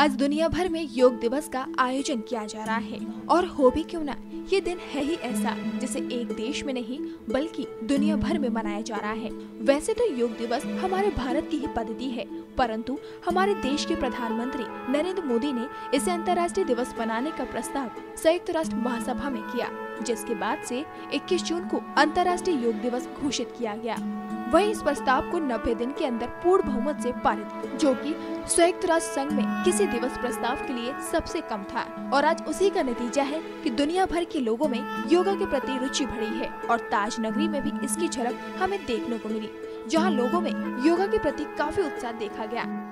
आज दुनिया भर में योग दिवस का आयोजन किया जा रहा है। और हो भी क्यों ना, ये दिन है ही ऐसा, जिसे एक देश में नहीं, बल्कि दुनिया भर में मनाया जा रहा है। वैसे तो योग दिवस हमारे भारत की ही पद्धति है, परंतु हमारे देश के प्रधानमंत्री नरेंद्र मोदी ने इसे अंतर्राष्ट्रीय दिवस मनाने का प्रस्ताव संयुक्त राष्ट्र महासभा में किया। जिसके बाद से 21 जून को अंतर्राष्ट्रीय योग दिवस घोषित किया गया। वहीं इस प्रस्ताव को 90 दिन के अंदर पूर्ण बहुमत से पारित, जो कि संयुक्त राष्ट्र संघ में किसी दिवस प्रस्ताव के लिए सबसे कम था। और आज उसी का नतीजा है कि दुनिया भर के लोगों में योगा के प्रति रुचि बढ़ी है और ताज नगरी में भी इसकी झलक हमें देखने को मिली, जहाँ लोगों में योगा के प्रति काफ़ी उत्साह देखा गया।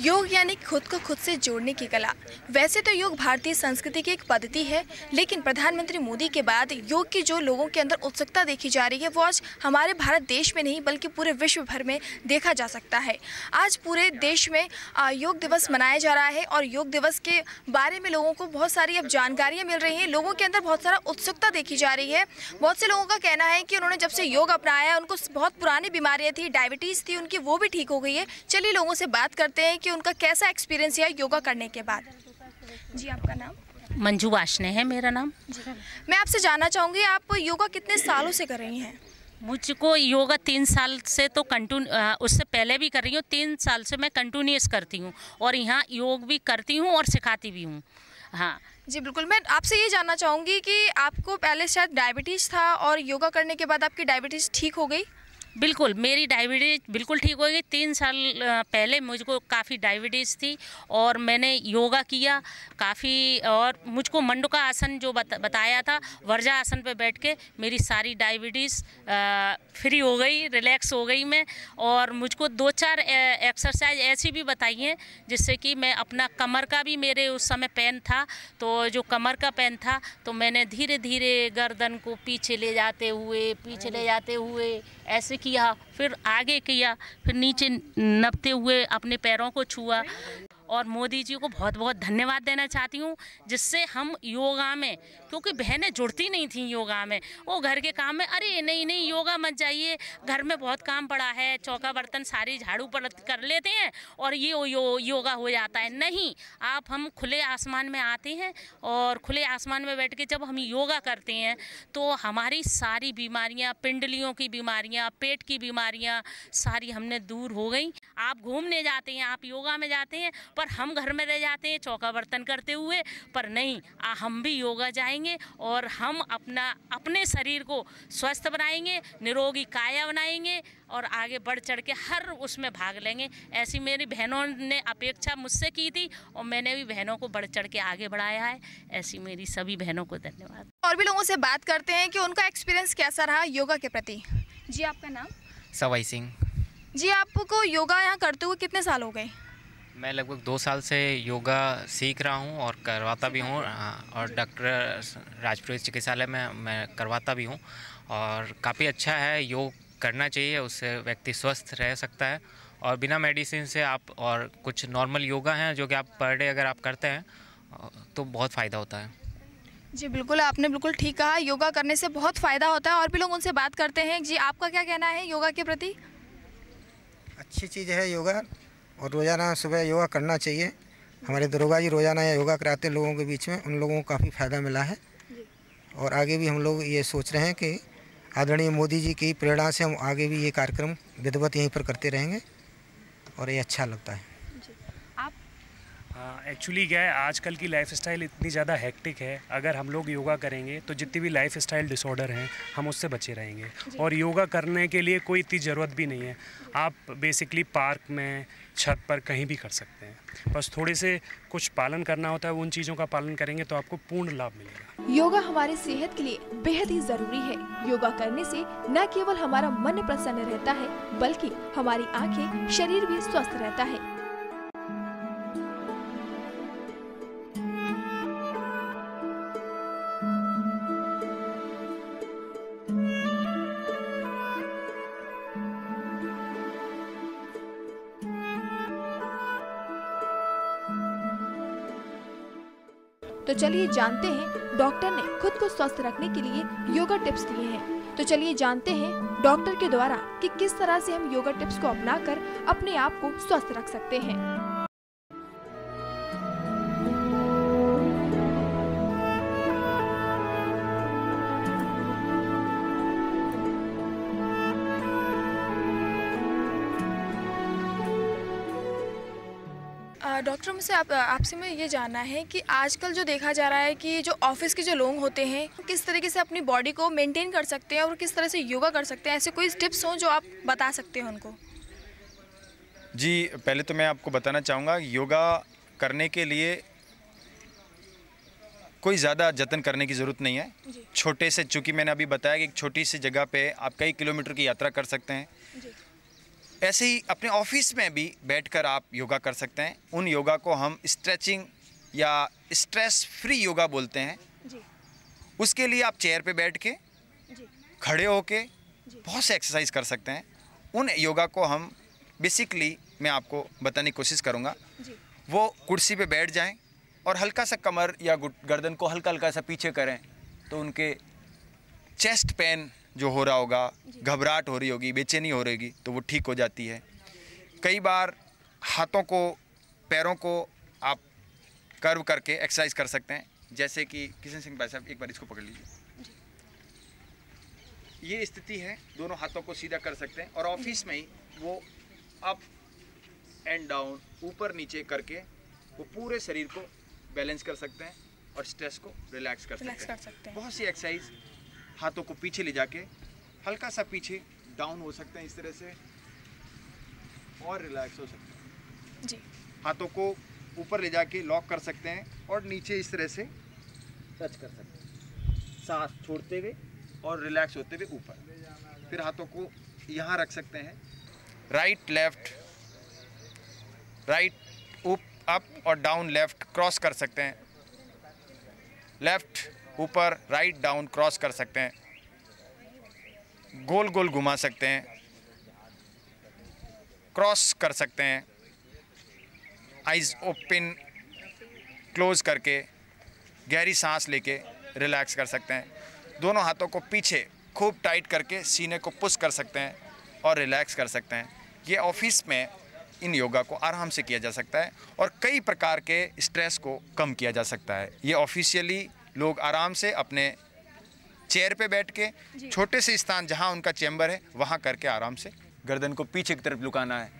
योग यानी खुद को खुद से जोड़ने की कला। वैसे तो योग भारतीय संस्कृति की एक पद्धति है, लेकिन प्रधानमंत्री मोदी के बाद योग की जो लोगों के अंदर उत्सुकता देखी जा रही है, वो आज हमारे भारत देश में नहीं, बल्कि पूरे विश्व भर में देखा जा सकता है। आज पूरे देश में योग दिवस मनाया जा रहा है और योग दिवस के बारे में लोगों को बहुत सारी अब जानकारियाँ मिल रही हैं। लोगों के अंदर बहुत सारा उत्सुकता देखी जा रही है। बहुत से लोगों का कहना है कि उन्होंने जब से योग अपनाया, उनको बहुत पुरानी बीमारियाँ थी, डायबिटीज़ थी, उनकी वो भी ठीक हो गई है। चलिए लोगों से बात करते हैं कि उनका कैसा एक्सपीरियंस है योगा करने के बाद? जी आपका नाम? मंजू वाशने है मेरा नाम। मैं आपसे जानना चाहूँगी आप योगा कितने सालों से कर रही हैं? मुझको योगा तीन साल से तो कंटिन्यू उससे पहले भी कर रही हूँ तीन साल से मैं कंटिन्यूस करती हूँ और यहाँ योग भी करती हूँ और सिखाती भी हूँ। हाँ। जी बिल्कुल। मैं आपसे ये जानना चाहूँगी कि आपको पहले शायद डायबिटीज़ था और योगा करने के बाद आपकी डायबिटीज़ ठीक हो गई? बिल्कुल मेरी डायबिटीज़ बिल्कुल ठीक हो गई तीन साल पहले मुझको काफ़ी डायबिटीज़ थी और मैंने योगा किया काफ़ी और मुझको मंडू का आसन जो बत, बताया था वर्जा आसन पे बैठ के मेरी सारी डायबिटीज़ फ्री हो गई रिलैक्स हो गई मैं और मुझको दो चार एक्सरसाइज ऐसी भी बताई हैं जिससे कि मैं अपना कमर का भी मेरे उस समय पेन था। तो जो कमर का पेन था तो मैंने धीरे धीरे गर्दन को पीछे ले जाते हुए पीछे ले जाते हुए ऐसे किया फिर आगे किया फिर नीचे नपते हुए अपने पैरों को छुआ। और मोदी जी को बहुत बहुत धन्यवाद देना चाहती हूँ जिससे हम योगा में क्योंकि बहनें जुड़ती नहीं थी योगा में वो घर के काम में अरे नहीं नहीं योगा मत जाइए घर में बहुत काम पड़ा है चौका बर्तन सारी झाड़ू पर कर लेते हैं और ये यो, योगा हो जाता है। नहीं आप हम खुले आसमान में आते हैं और खुले आसमान में बैठ के जब हम योगा करते हैं तो हमारी सारी बीमारियाँ पिंडलियों की बीमारियाँ पेट की बीमारियाँ सारी हमने दूर हो गई। आप घूमने जाते हैं आप योगा में जाते हैं पर हम घर में रह जाते हैं चौका बर्तन करते हुए पर नहीं आ, हम भी योगा जाएँगे और हम अपना अपने शरीर को स्वस्थ बनाएँगे निरोगी काया बनाएँगे और आगे बढ़ चढ़ के हर उसमें भाग लेंगे। ऐसी मेरी बहनों ने अपेक्षा मुझसे की थी और मैंने भी बहनों को बढ़ चढ़ के आगे बढ़ाया है। ऐसी मेरी सभी बहनों को धन्यवाद। और भी लोगों से बात करते हैं कि उनका एक्सपीरियंस कैसा रहा योगा के प्रति? जी आपका नाम? सवाई सिंह। जी आपको योगा यहाँ करते हुए कितने साल हो गए? मैं लगभग दो साल से योगा सीख रहा हूँ और करवाता भी हूँ और डॉक्टर राजपुर चिकित्सालय में मैं करवाता भी हूँ। और काफ़ी अच्छा है योग करना चाहिए उससे व्यक्ति स्वस्थ रह सकता है। और बिना मेडिसिन से आप और कुछ नॉर्मल योगा हैं जो कि आप पर डे अगर आप करते हैं तो बहुत फ़ायदा होता है। जी बिल्कुल आपने बिल्कुल ठीक कहा। योगा करने से बहुत फ़ायदा होता है और भी लोग उनसे बात करते हैं। जी आपका क्या कहना है योगा के प्रति? अच्छी चीज़ है योगा। और रोज़ाना सुबह योगा करना चाहिए। हमारे दरोगा जी रोज़ाना योगा कराते हैं लोगों के बीच में उन लोगों को काफ़ी फ़ायदा मिला है। और आगे भी हम लोग ये सोच रहे हैं कि आदरणीय मोदी जी की प्रेरणा से हम आगे भी ये कार्यक्रम विधिवत यहीं पर करते रहेंगे और ये अच्छा लगता है। एक्चुअली क्या है आजकल की लाइफ स्टाइल इतनी ज़्यादा हेक्टिक है। अगर हम लोग योगा करेंगे तो जितनी भी लाइफ स्टाइल डिसऑर्डर हैं हम उससे बचे रहेंगे। और योगा करने के लिए कोई इतनी ज़रूरत भी नहीं है। आप बेसिकली पार्क में छत पर कहीं भी कर सकते हैं। बस थोड़े से कुछ पालन करना होता है उन चीज़ों का पालन करेंगे तो आपको पूर्ण लाभ मिलेगा। योगा हमारी सेहत के लिए बेहद ही ज़रूरी है। योगा करने से न केवल हमारा मन प्रसन्न रहता है बल्कि हमारी आँखें शरीर भी स्वस्थ रहता है। तो चलिए जानते हैं डॉक्टर ने खुद को स्वस्थ रखने के लिए योगा टिप्स दिए हैं। तो चलिए जानते हैं डॉक्टर के द्वारा कि किस तरह से हम योगा टिप्स को अपनाकर अपने आप को स्वस्थ रख सकते हैं। डॉक्टर मुझसे आप आपसे मैं ये जानना है कि आजकल जो देखा जा रहा है कि जो ऑफ़िस के जो लोग होते हैं किस तरीके से अपनी बॉडी को मेंटेन कर सकते हैं और किस तरह से योगा कर सकते हैं ऐसे कोई टिप्स हों जो आप बता सकते हैं उनको? जी पहले तो मैं आपको बताना चाहूँगा योगा करने के लिए कोई ज़्यादा जतन करने की ज़रूरत नहीं है। छोटे से चूँकि मैंने अभी बताया कि एक छोटी सी जगह पे आप कई किलोमीटर की यात्रा कर सकते हैं। ऐसे ही अपने ऑफ़िस में भी बैठकर आप योगा कर सकते हैं। उन योगा को हम स्ट्रेचिंग या स्ट्रेस फ्री योगा बोलते हैं। जी। उसके लिए आप चेयर पे बैठ के जी। खड़े होके बहुत से एक्सरसाइज कर सकते हैं। उन योगा को हम बेसिकली मैं आपको बताने की कोशिश करूँगा। वो कुर्सी पे बैठ जाएँ और हल्का सा कमर या गर्दन को हल्का हल्का सा पीछे करें। तो उनके चेस्ट पेन जो हो रहा होगा घबराहट हो रही होगी बेचैनी हो रहेगी तो वो ठीक हो जाती है। कई बार हाथों को पैरों को आप कर्व करके एक्सरसाइज कर सकते हैं। जैसे कि किशन सिंह भाई साहब एक बार इसको पकड़ लीजिए। ये स्थिति है दोनों हाथों को सीधा कर सकते हैं और ऑफ़िस में ही वो अप एंड डाउन ऊपर नीचे करके वो पूरे शरीर को बैलेंस कर सकते हैं और स्ट्रेस को रिलैक्स कर, कर सकते हैं। बहुत सी एक्सरसाइज हाथों को पीछे ले जाके हल्का सा पीछे डाउन हो सकते हैं इस तरह से और रिलैक्स हो सकते हैं। जी। हाथों को ऊपर ले जाके लॉक कर सकते हैं और नीचे इस तरह से टच कर सकते हैं। सांस छोड़ते हुए और रिलैक्स होते हुए ऊपर। फिर हाथों को यहाँ रख सकते हैं। Right left right up up और डाउन लेफ़्ट क्रॉस कर सकते हैं। लेफ़्ट ऊपर राइट डाउन क्रॉस कर सकते हैं। गोल गोल घुमा सकते हैं। क्रॉस कर सकते हैं। आइज़ ओपन क्लोज करके, गहरी सांस लेके रिलैक्स कर सकते हैं। दोनों हाथों को पीछे खूब टाइट करके सीने को पुश कर सकते हैं और रिलैक्स कर सकते हैं। ये ऑफ़िस में इन योगा को आराम से किया जा सकता है और कई प्रकार के स्ट्रेस को कम किया जा सकता है। ये ऑफिशियली लोग आराम से अपने चेयर पे बैठ के छोटे से स्थान जहाँ उनका चैम्बर है वहाँ करके आराम से गर्दन को पीछे की तरफ़ लुकाना है।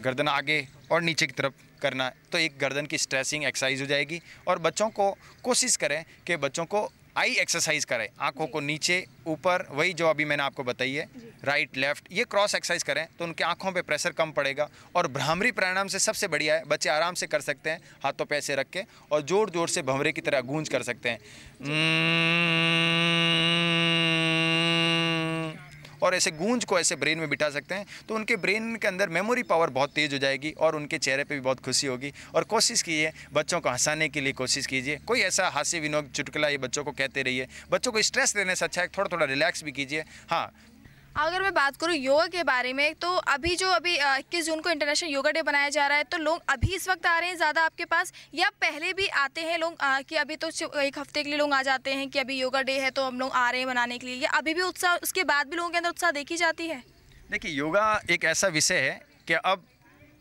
गर्दन आगे और नीचे की तरफ़ करना है। तो एक गर्दन की स्ट्रेसिंग एक्सरसाइज हो जाएगी और बच्चों को कोशिश करें कि बच्चों को आई एक्सरसाइज करें। आँखों को नीचे ऊपर वही जो अभी मैंने आपको बताई है राइट लेफ़्ट ये क्रॉस एक्सरसाइज करें तो उनकी आँखों पे प्रेशर कम पड़ेगा और भ्रामरी प्राणायाम से सबसे बढ़िया है बच्चे आराम से कर सकते हैं हाथों पे ऐसे रख के और ज़ोर ज़ोर से भंवरे की तरह गूंज कर सकते हैं। और ऐसे गूंज को ऐसे ब्रेन में बिठा सकते हैं तो उनके ब्रेन के अंदर मेमोरी पावर बहुत तेज़ हो जाएगी और उनके चेहरे पर भी बहुत खुशी होगी। और कोशिश कीजिए, बच्चों को हंसाने के लिए कोशिश कीजिए। कोई ऐसा हास्य विनोद चुटकला ये बच्चों को कहते रहिए। बच्चों को स्ट्रेस देने से अच्छा है थोड़ा थोड़ा रिलैक्स भी कीजिए। हाँ अगर मैं बात करूँ योगा के बारे में तो अभी जो अभी इक्कीस जून को इंटरनेशनल योगा डे बनाया जा रहा है तो लोग अभी इस वक्त आ रहे हैं ज़्यादा आपके पास, या पहले भी आते हैं लोग कि अभी तो एक हफ़्ते के लिए लोग आ जाते हैं कि अभी योगा डे है तो हम लोग आ रहे हैं बनाने के लिए, या अभी भी उत्साह, उसके बाद भी लोगों के अंदर उत्साह देखी जाती है? देखिए, योगा एक ऐसा विषय है कि अब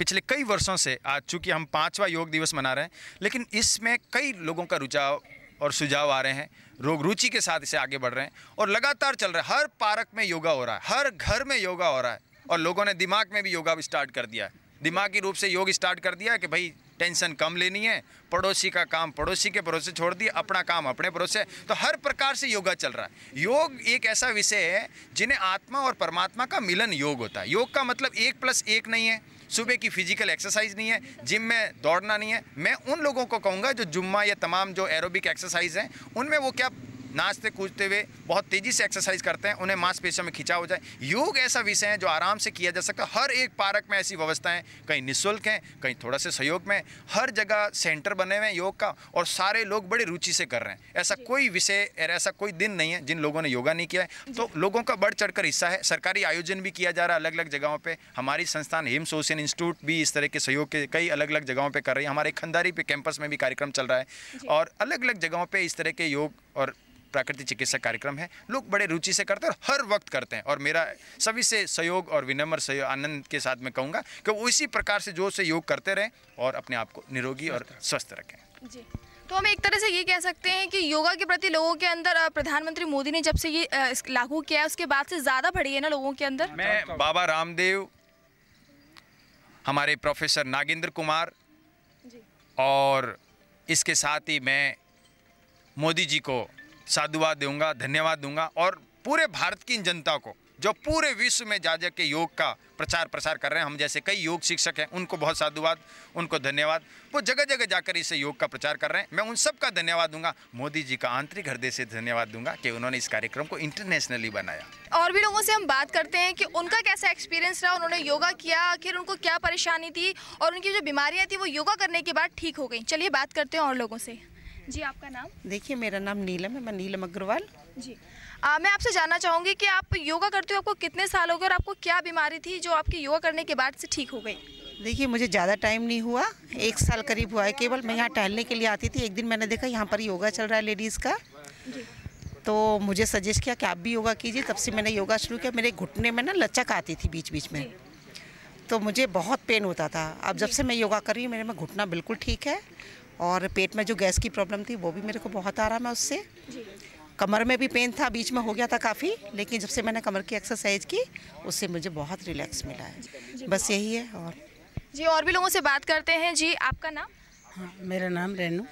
पिछले कई वर्षों से, आज चूँकि हम पाँचवा योग दिवस मना रहे हैं, लेकिन इसमें कई लोगों का रुझाव और सुझाव आ रहे हैं। रोग रुचि के साथ इसे आगे बढ़ रहे हैं और लगातार चल रहा है। हर पार्क में योगा हो रहा है, हर घर में योगा हो रहा है और लोगों ने दिमाग में भी योगा स्टार्ट कर दिया है। दिमागी रूप से योग स्टार्ट कर दिया है कि भाई, टेंशन कम लेनी है, पड़ोसी का काम पड़ोसी के भरोसे छोड़ दिया, अपना काम अपने भरोसे तो हर प्रकार से योगा चल रहा है। योग एक ऐसा विषय है जिन्हें आत्मा और परमात्मा का मिलन योग होता है। योग का मतलब एक प्लस एक नहीं है। सुबह की फ़िज़िकल एक्सरसाइज नहीं है जिम में दौड़ना नहीं है। मैं उन लोगों को कहूँगा जो जुम्मा या तमाम जो एरोबिक एक्सरसाइज हैं, उनमें वो क्या नाचते कूदते हुए बहुत तेज़ी से एक्सरसाइज करते हैं उन्हें मांसपेशियों में खिंचाव हो जाए। योग ऐसा विषय है जो आराम से किया जा सकता है। हर एक पार्क में ऐसी व्यवस्थाएँ कहीं निःशुल्क हैं कहीं थोड़ा से सहयोग में। हर जगह सेंटर बने हुए हैं योग का और सारे लोग बड़े रुचि से कर रहे हैं। ऐसा कोई विषय ऐसा कोई दिन नहीं है जिन लोगों ने योगा नहीं किया है। तो लोगों का बढ़ चढ़कर हिस्सा है। सरकारी आयोजन भी किया जा रहा है अलग अलग जगहों पर हमारी संस्थान हिम सोशियन इंस्टीट्यूट भी इस तरह के सहयोग के कई अलग अलग जगहों पर कर रही है। हमारे खंडारी पे कैंपस में भी कार्यक्रम चल रहा है और अलग अलग जगहों पर इस तरह के योग और प्राकृतिक चिकित्सा कार्यक्रम है। लोग बड़े रुचि से करते हैं और हर वक्त करते हैं। और मेरा सभी से सहयोग और विनम्र सहयोग आनंद के साथ मैं कहूँगा कि वो इसी प्रकार से ज़ोर से योग करते रहें और अपने आप को निरोगी और स्वस्थ रखें। जी। तो हम एक तरह से ये कह सकते हैं कि योगा के प्रति लोगों के अंदर प्रधानमंत्री मोदी ने जब से ये लागू किया है उसके बाद से ज़्यादा बढ़ी है ना लोगों के अंदर? मैं बाबा रामदेव हमारे प्रोफेसर नागेंद्र कुमार और इसके साथ ही मैं मोदी जी को साधुवाद दूँगा, धन्यवाद दूँगा और पूरे भारत की इन जनता को, जो पूरे विश्व में जा जा के योग का प्रचार प्रसार कर रहे हैं, हम जैसे कई योग शिक्षक हैं, उनको बहुत साधुवाद, उनको धन्यवाद, वो जगह जगह जाकर इसे योग का प्रचार कर रहे हैं। मैं उन सब का धन्यवाद दूँगा। मोदी जी का आंतरिक हृदय से धन्यवाद दूँगा कि उन्होंने इस कार्यक्रम को इंटरनेशनली बनाया। और भी लोगों से हम बात करते हैं कि उनका कैसा एक्सपीरियंस रहा, उन्होंने योगा किया, आखिर उनको क्या परेशानी थी और उनकी जो बीमारियाँ थी, वो योगा करने के बाद ठीक हो गई। चलिए बात करते हैं और लोगों से। जी आपका नाम? देखिए मेरा नाम नीलम है मैं नीलम अग्रवाल। जी। आ, मैं आपसे जानना चाहूँगी कि आप योगा करते हो आपको कितने साल हो गए और आपको क्या बीमारी थी जो आपकी योगा करने के बाद से ठीक हो गई? देखिए मुझे ज़्यादा टाइम नहीं हुआ एक साल करीब हुआ है केवल। मैं यहाँ टहलने के लिए आती थी एक दिन मैंने देखा यहाँ पर योगा चल रहा है लेडीज़ का। तो मुझे सजेस्ट किया कि आप भी योगा कीजिए तब से मैंने योगा शुरू किया। मेरे घुटने में ना लचक आती थी बीच बीच में तो मुझे बहुत पेन होता था। अब जब से मैं योगा कर रही हूँ मेरे में घुटना बिल्कुल ठीक है। और पेट में जो गैस की प्रॉब्लम थी वो भी मेरे को बहुत आराम है उससे। कमर में भी पेन था बीच में हो गया था काफ़ी लेकिन जब से मैंने कमर की एक्सरसाइज की उससे मुझे बहुत रिलैक्स मिला है। बस यही है और जी और भी लोगों से बात करते हैं। जी आपका नाम? हाँ मेरा नाम रेनू।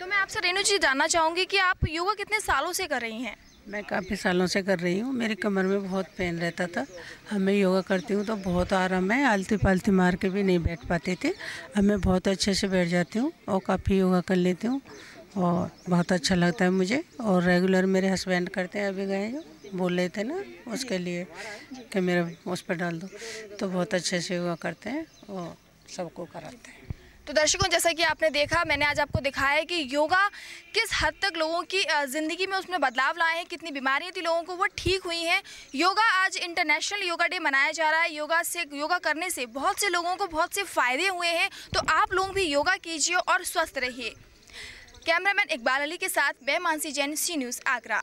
तो मैं आपसे रेनू जी जानना चाहूँगी कि आप योगा कितने सालों से कर रही हैं? मैं काफ़ी सालों से कर रही हूँ। मेरी कमर में बहुत पेन रहता था। अब मैं योगा करती हूँ तो बहुत आराम है। आलती पालती मार के भी नहीं बैठ पाते थे। अब मैं बहुत अच्छे से बैठ जाती हूँ और काफ़ी योगा कर लेती हूँ और बहुत अच्छा लगता है मुझे। और रेगुलर मेरे हस्बैंड करते हैं, अभी गए जो बोल रहे थे ना उसके लिए कि मेरा उस पर डाल दो। तो बहुत अच्छे से योगा करते हैं और सबको कराते हैं। तो दर्शकों, जैसा कि आपने देखा, मैंने आज आपको दिखाया है कि योगा किस हद तक लोगों की ज़िंदगी में उसमें बदलाव लाए हैं, कितनी बीमारियाँ थी लोगों को, वो ठीक हुई हैं। योगा आज इंटरनेशनल योगा डे मनाया जा रहा है। योगा से, योगा करने से बहुत से लोगों को बहुत से फ़ायदे हुए हैं। तो आप लोग भी योगा कीजिए और स्वस्थ रहिए। कैमरामैन इकबाल अली के साथ, मैं मानसी जैन, सी न्यूज़, आगरा।